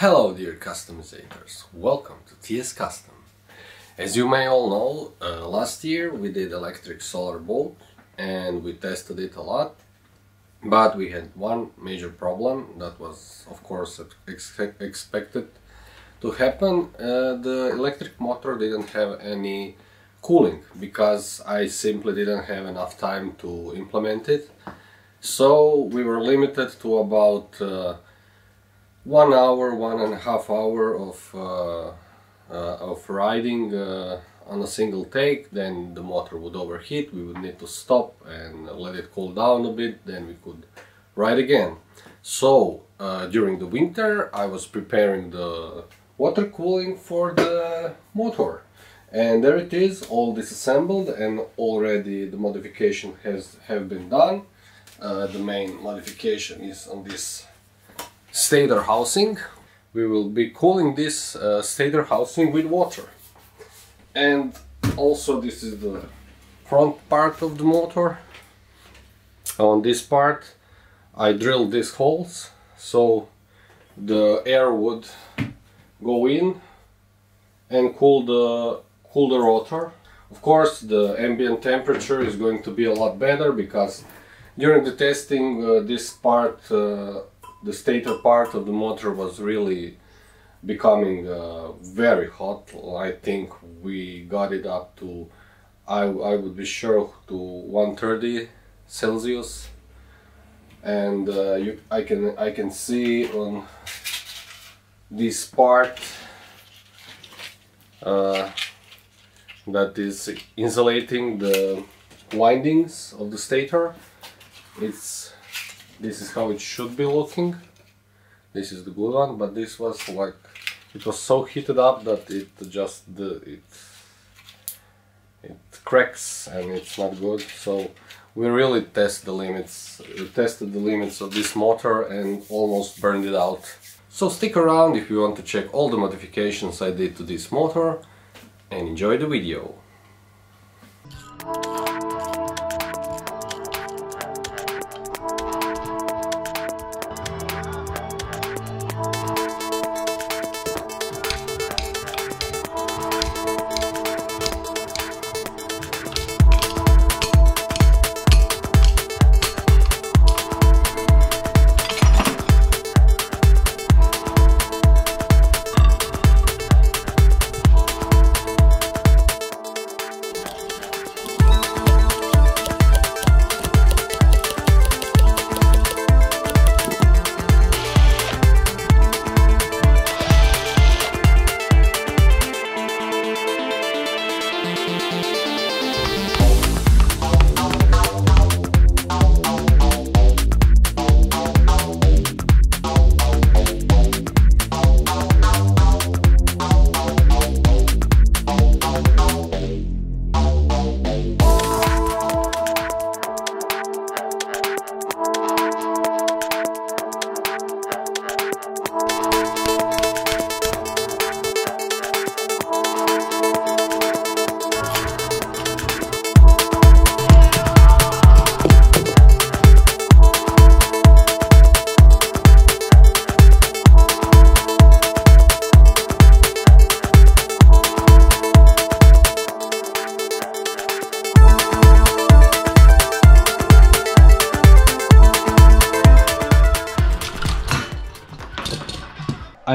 Hello dear customizators, welcome to TS Custom. As you may all know, uh, last year we did electric solar boat and we tested it a lot but we had one major problem that was of course ex expected to happen. Uh, the electric motor didn't have any cooling because I simply didn't have enough time to implement it. So we were limited to about uh, one hour, one and a half hour of, uh, uh of riding uh, on a single take, then the motor would overheat, we would need to stop and let it cool down a bit, then we could ride again. So uh, during the winter I was preparing the water cooling for the motor and there it is all disassembled and already the modification has have been done uh, the main modification is on this stator housing. We will be cooling this uh, stator housing with water. And also this is the front part of the motor. On this part I drilled these holes so the air would go in and cool the cool the rotor. Of course the ambient temperature is going to be a lot better because during the testing uh, this part uh, the stator part of the motor was really becoming uh, very hot. I think we got it up to I, I would be sure to 130 Celsius. And uh, you, I can I can see on this part uh, that is insulating the windings of the stator. It's this is how it should be looking. This is the good one but this was like it was so heated up that it just the it it cracks and it's not good. So we really test the limits we tested the limits of this motor and almost burned it out. So stick around if you want to check all the modifications I did to this motor and enjoy the video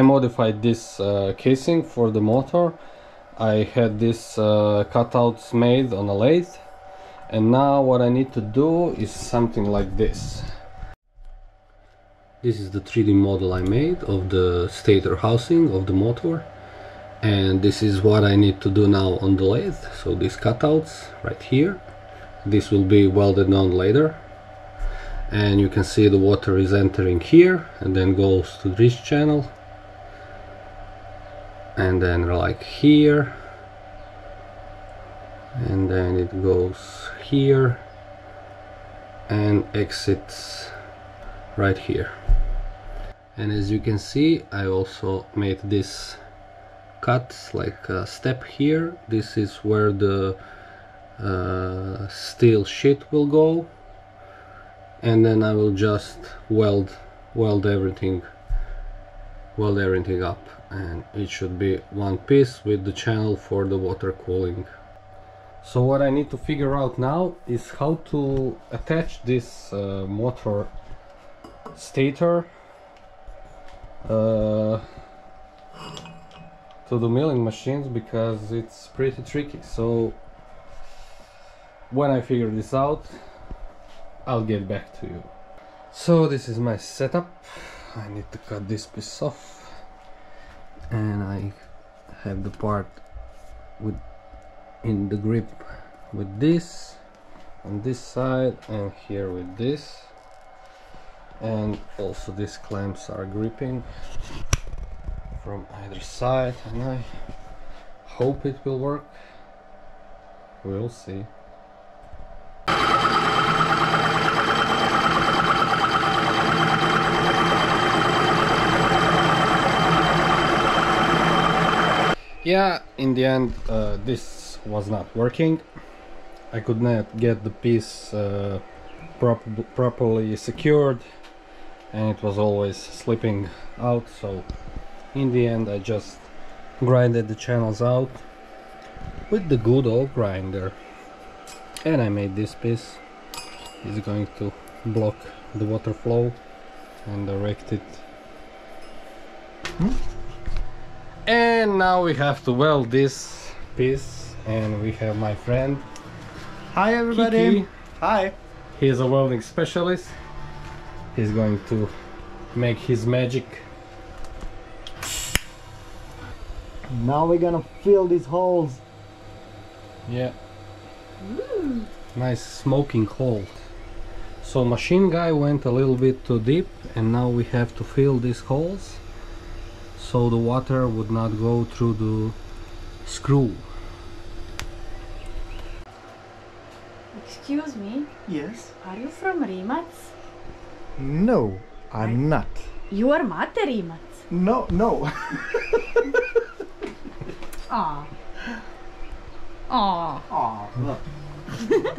I modified this uh, casing for the motor. I had this uh, cutouts made on a lathe. And now what I need to do is something like this. This is the 3D model I made of the stator housing of the motor. And this is what I need to do now on the lathe. So these cutouts right here this will be welded on later. And you can see the water is entering here and then goes to this channel and then like here and then it goes here and exits right here. And as you can see I also made this cut like a step here. This is where the uh, steel sheet will go. And then I will just weld weld everything weld everything up and it should be one piece with the channel for the water cooling. So what I need to figure out now is how to attach this uh, motor stator uh, to the milling machines because it's pretty tricky. So when I figure this out I'll get back to you. So this is my setup. I need to cut this piece off and I have the part with in the grip with this on this side and here with this. And also these clamps are gripping from either side and I hope it will work. We'll see yeah in the end uh, this was not working. I could not get the piece uh, prop properly secured and it was always slipping out so in the end I just grinded the channels out with the good old grinder. And I made this piece. It's going to block the water flow and direct it. Hmm? And now we have to weld this piece and we have my friend. Hi everybody. Kiki. hi. He is a welding specialist. He's going to make his magic. Now we're gonna fill these holes. Yeah. Nice smoking hole. So machine guy went a little bit too deep and now we have to fill these holes so the water would not go through the screw. Excuse me, yes are you from Rimac? no i'm not You are Mate Rimac. no no Ah. Ah. Ah, look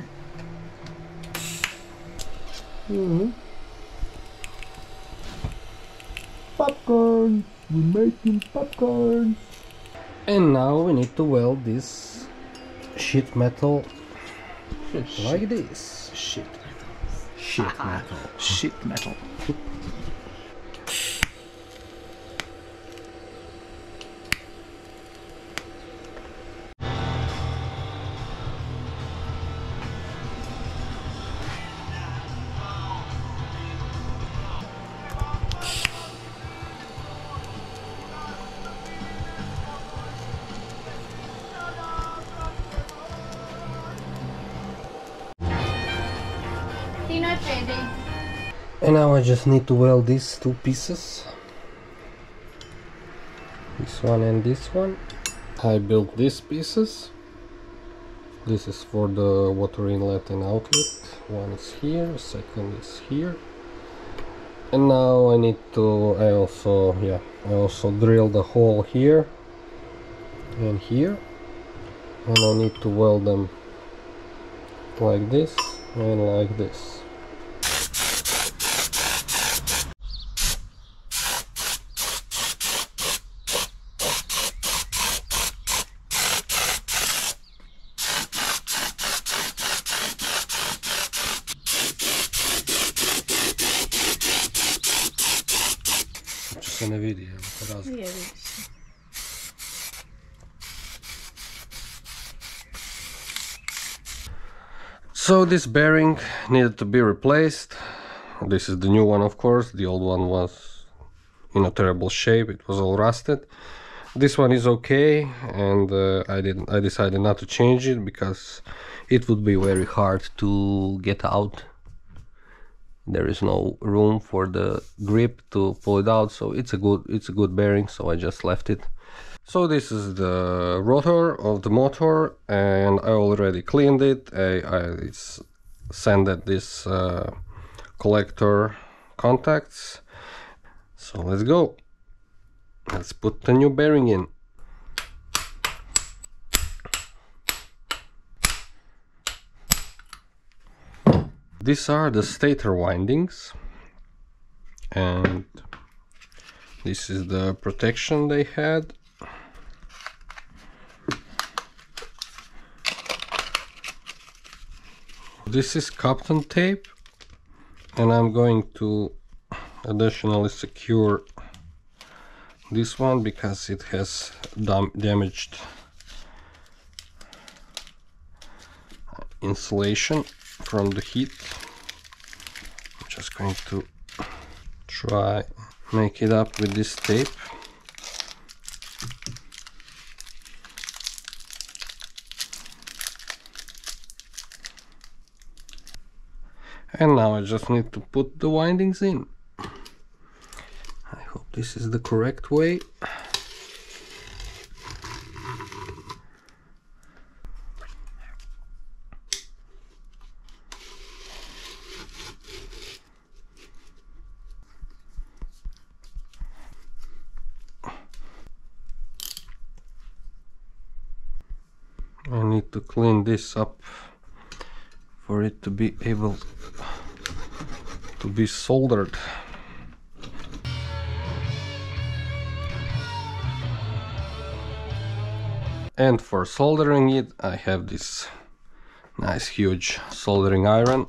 hmm popcorn we're making popcorn And now we need to weld this sheet metal like this. shit shit metal Sheet metal Tina ready. And now I just need to weld these two pieces. This one and this one. I built these pieces. This is for the water inlet and outlet. One is here, second is here. And now I need to, I also, yeah, I also drill the hole here and here. And I need to weld them like this and like this. Se ne vidi, evo, to razlika. So this bearing needed to be replaced. This is the new one of course, the old one was in a terrible shape, it was all rusted. This one is okay and uh, I didn't I decided not to change it because it would be very hard to get out. There is no room for the grip to pull it out, so it's a good it's a good bearing, so I just left it. So this is the rotor of the motor and I already cleaned it. i, I sanded this uh, collector contacts. So let's go. Let's put the new bearing in. These are the stator windings. And This is the protection they had. This is Kapton tape. And I'm going to additionally secure this one because it has dam damaged insulation from the heat. I'm just going to try make it up with this tape. And now I just need to put the windings in. I hope this is the correct way I need to clean this up for it to be able to be soldered. And for soldering it I have this nice huge soldering iron.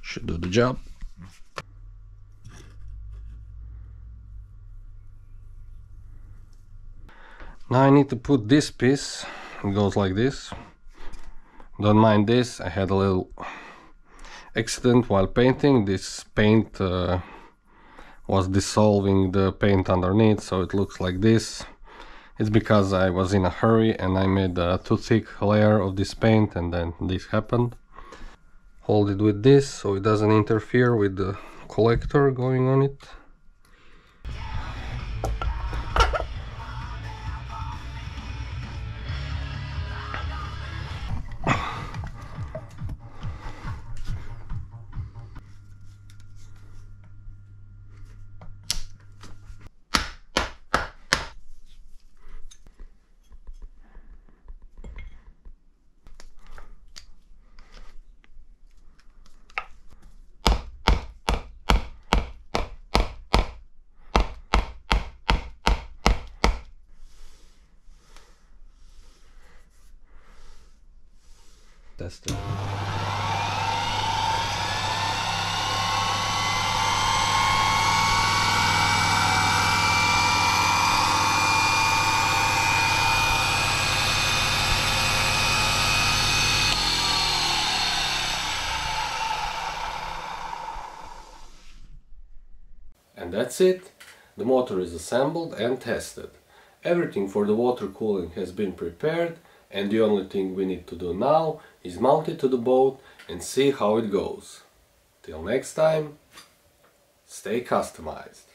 Should do the job. Now I need to put this piece it goes like this. Don't mind this. I had a little accident while painting. This paint uh, was dissolving the paint underneath so it looks like this. It's because I was in a hurry and I made a too thick layer of this paint and then this happened. Hold it with this so it doesn't interfere with the collector going on it And that's it. The motor is assembled and tested. Everything for the water cooling has been prepared and the only thing we need to do now is mount it to the boat and see how it goes. Till next time, stay customized.